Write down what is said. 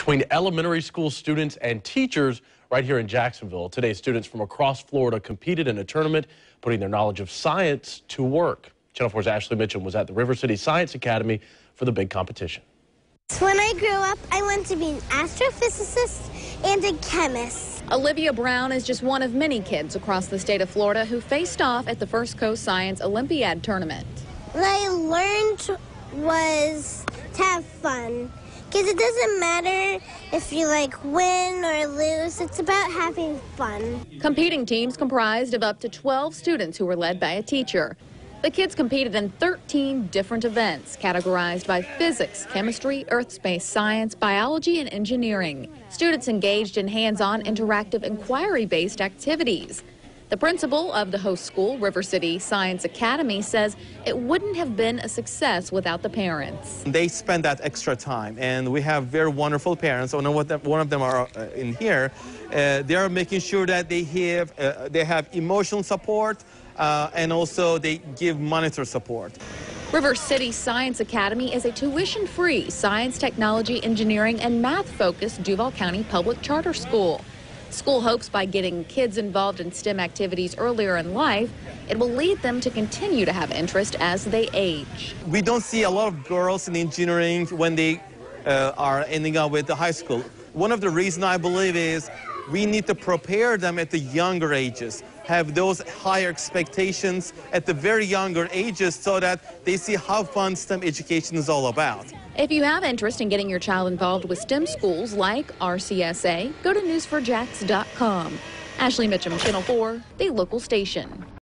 between elementary school students and teachers right here in Jacksonville. Today, students from across Florida competed in a tournament, putting their knowledge of science to work. Channel 4's Ashley Mitchem was at the River City Science Academy for the big competition. When I grew up, I want to be an astrophysicist and a chemist. Olivia Brown is just one of many kids across the state of Florida who faced off at the First Coast Science Olympiad tournament. What I learned was to have fun. Because it doesn't matter if you like win or lose, it's about having fun. Competing teams comprised of up to 12 students who were led by a teacher. The kids competed in 13 different events categorized by physics, chemistry, earth space science, biology, and engineering. Students engaged in hands-on interactive inquiry-based activities. The principal of the host school, River City Science Academy, says it wouldn't have been a success without the parents. They spend that extra time, and we have very wonderful parents. I know what one of them are uh, in here. Uh, they are making sure that they have uh, they have emotional support, uh, and also they give monitor support. River City Science Academy is a tuition-free science, technology, engineering, and math-focused Duval County public charter school. School hopes by getting kids involved in STEM activities earlier in life, it will lead them to continue to have interest as they age. We don't see a lot of girls in engineering when they uh, are ending up with the high school. One of the reasons I believe is we need to prepare them at the younger ages, have those higher expectations at the very younger ages so that they see how fun STEM education is all about. If you have interest in getting your child involved with STEM schools like RCSA, go to news4jax.com. Ashley Mitchem, Channel 4, the local station.